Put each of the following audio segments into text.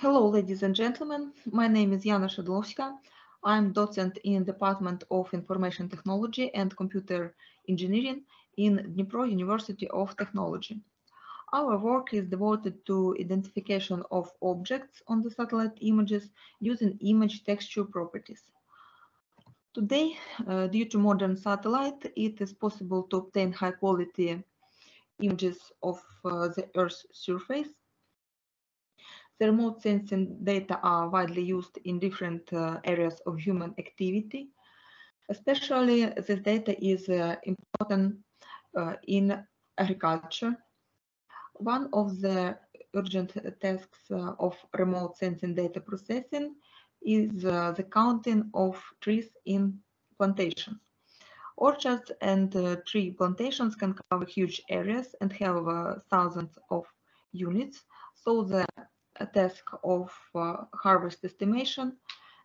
Hello, ladies and gentlemen. My name is Yana Shedlovska. I'm docent in Department of Information Technology and Computer Engineering in Dnipro University of Technology. Our work is devoted to identification of objects on the satellite images using image texture properties. Today, uh, due to modern satellite, it is possible to obtain high quality images of uh, the Earth's surface. The remote sensing data are widely used in different uh, areas of human activity. Especially, this data is uh, important uh, in agriculture. One of the urgent tasks uh, of remote sensing data processing is uh, the counting of trees in plantations. Orchards and uh, tree plantations can cover huge areas and have thousands of units. So the task of uh, harvest estimation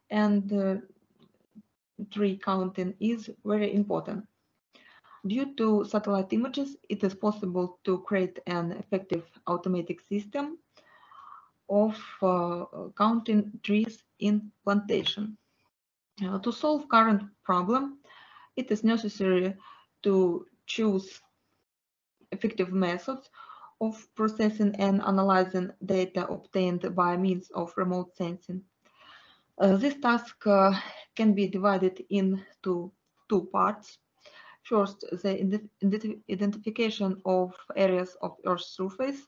and uh, tree counting is very important. Due to satellite images, it is possible to create an effective automatic system of uh, counting trees in plantation. Uh, to solve current problem, it is necessary to choose effective methods of processing and analyzing data obtained by means of remote sensing. Uh, this task uh, can be divided into two parts. First, the identification of areas of Earth's surface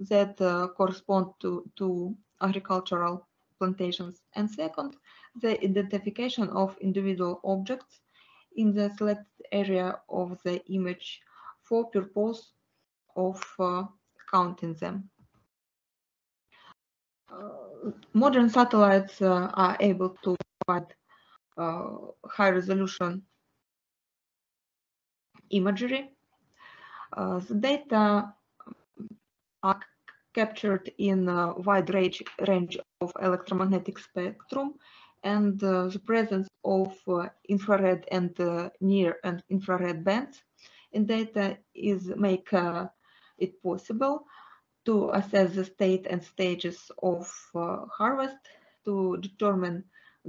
that uh, correspond to, to agricultural plantations. And second, the identification of individual objects in the selected area of the image for purpose of uh, counting them. Uh, modern satellites uh, are able to provide high resolution imagery. The data are captured in a wide range, range of electromagnetic spectrum and uh, the presence of uh, infrared and uh, near and infrared bands in data is make it possible to assess the state and stages of harvest to determine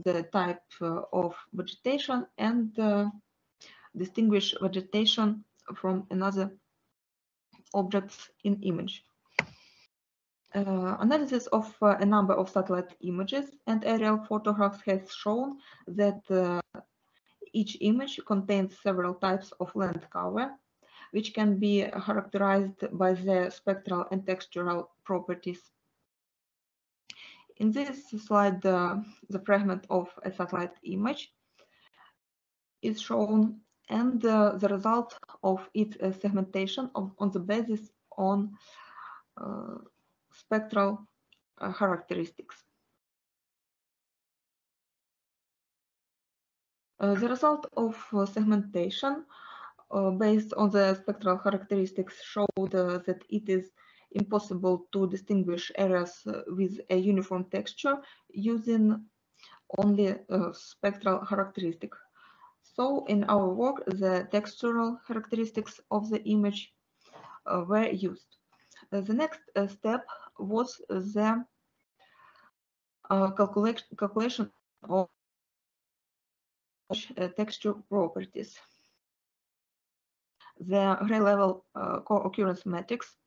the type of vegetation and distinguish vegetation from another objects in image. Uh, analysis of uh, a number of satellite images and aerial photographs has shown that uh, each image contains several types of land cover, which can be characterized by their spectral and textural properties. In this slide, the fragment of a satellite image is shown and uh, the result of its uh, segmentation of, on the basis on uh, spectral uh, characteristics. Uh, the result of uh, segmentation based on the spectral characteristics showed that it is impossible to distinguish areas with a uniform texture using only spectral characteristic. So in our work, the textural characteristics of the image uh, were used. Uh, the next uh, step was the uh, calculation of texture properties. The gray level co-occurrence matrix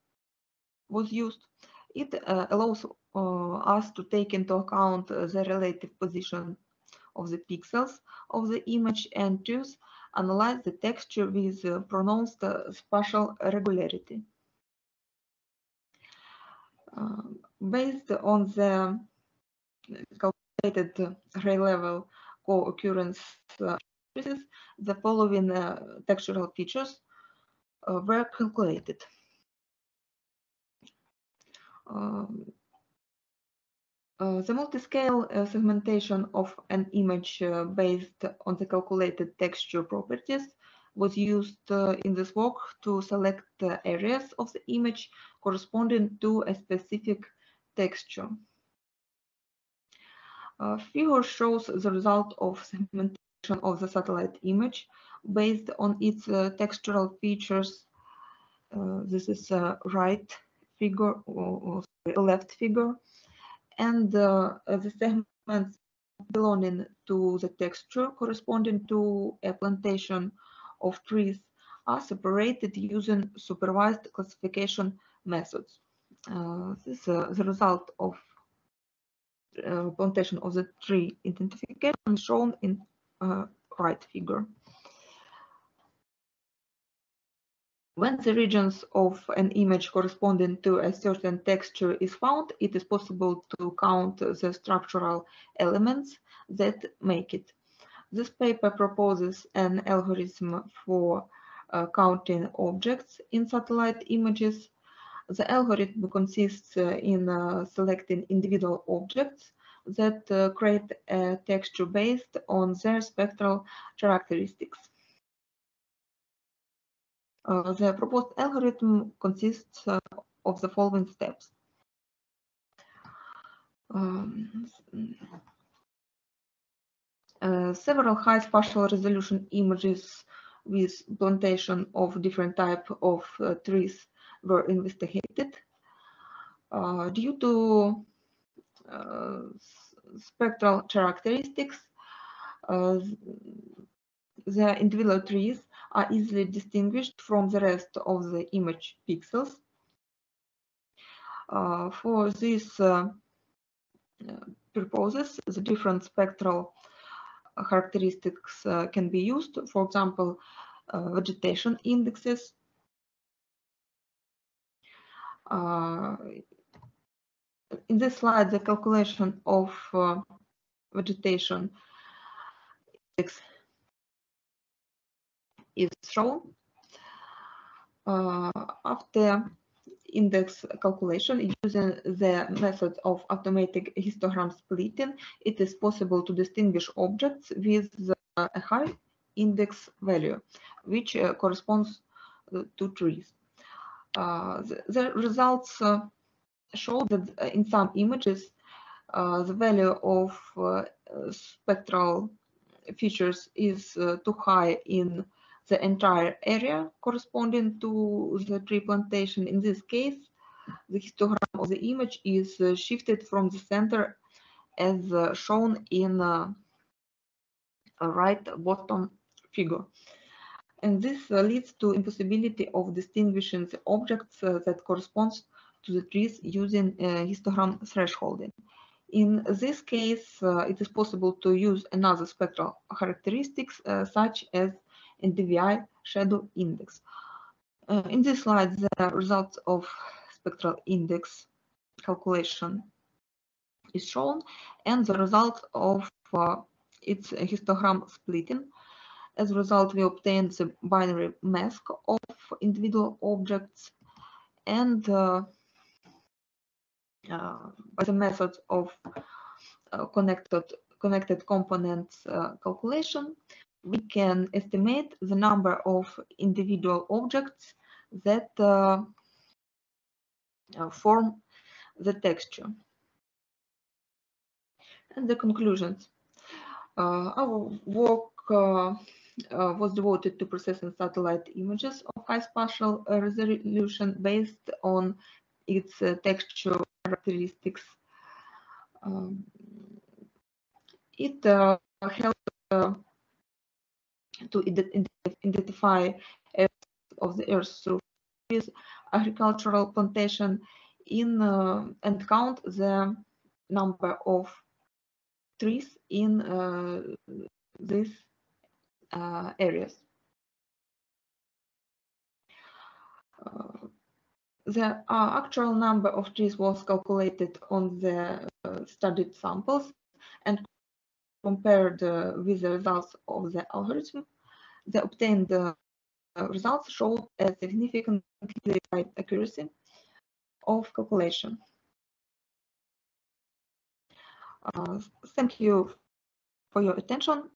was used. It allows us to take into account the relative position of the pixels of the image and to analyze the texture with pronounced spatial regularity. Um, based on the calculated gray level co-occurrence uh, the following uh, textural features uh, were calculated. Um, uh, the multi-scale uh, segmentation of an image uh, based on the calculated texture properties was used in this work to select areas of the image corresponding to a specific texture. A figure shows the result of segmentation of the satellite image based on its uh, textural features. Uh, this is a right figure or, or left figure. and uh, the segments belonging to the texture corresponding to a plantation of trees are separated using supervised classification methods. Uh, this is uh, the result of uh, plantation of the tree identification shown in right figure. When the regions of an image corresponding to a certain texture is found, it is possible to count the structural elements that make it. This paper proposes an algorithm for uh, counting objects in satellite images. The algorithm consists uh, in uh, selecting individual objects that uh, create a texture based on their spectral characteristics. Uh, the proposed algorithm consists uh, of the following steps. Um, uh, several high spatial resolution images with plantation of different type of uh, trees were investigated. Uh, due to spectral characteristics, the individual trees are easily distinguished from the rest of the image pixels. Uh, for these uh, purposes, the different spectral characteristics uh, can be used. For example, vegetation indexes. Uh, in this slide, the calculation of uh, vegetation is shown. Uh, after index calculation using the method of automatic histogram splitting, it is possible to distinguish objects with a high index value, which uh, corresponds uh, to trees. Uh, the, the, results uh, show that in some images, uh, the value of spectral features is too high in the entire area corresponding to the tree plantation. In this case, the histogram of the image is uh, shifted from the center as uh, shown in uh, right bottom figure. And this uh, leads to impossibility of distinguishing the objects uh, that corresponds to the trees using uh, histogram thresholding. In this case, it is possible to use another spectral characteristics such as NDVI shadow index. Uh, in this slide, the results of spectral index calculation is shown and the result of uh, its histogram splitting. As a result, we obtain the binary mask of individual objects and uh, uh, by the method of uh, connected connected components uh, calculation, we can estimate the number of individual objects that uh, uh, form the texture. And the conclusions. Uh, our work uh, uh, was devoted to processing satellite images of high spatial resolution based on its texture characteristics. Um, it helped to identify of the earth surface, agricultural plantation in uh, and count the number of trees in uh, these uh, areas. The uh, actual number of trees was calculated on the uh, studied samples and compared uh, with the results of the algorithm, the obtained uh, results showed a significantly high accuracy of calculation. Uh, thank you for your attention.